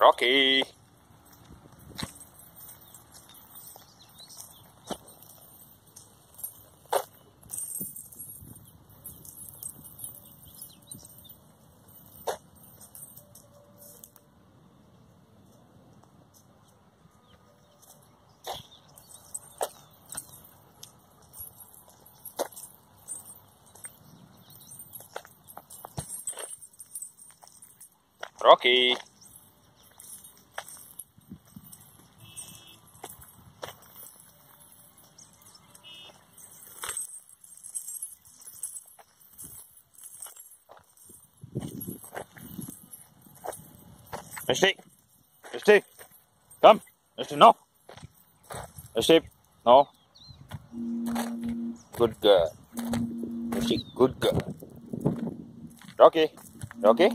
Rocky. Rocky. Misty. Misty. Come. Misty, no. Misty. No. Good girl. Misty, good girl. Rocky. Rocky.